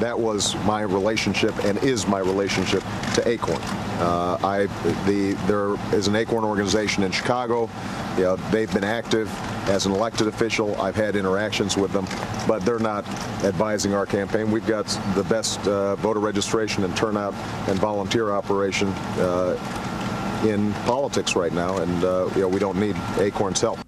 that was my relationship and is my relationship to Acorn. Uh, I, the, there is an Acorn organization in Chicago. You know, they've been active as an elected official. I've had interactions with them, but they're not advising our campaign. We've got the best uh, voter registration and turnout and volunteer operation uh, in politics right now, and uh, you know, we don't need Acorn's help.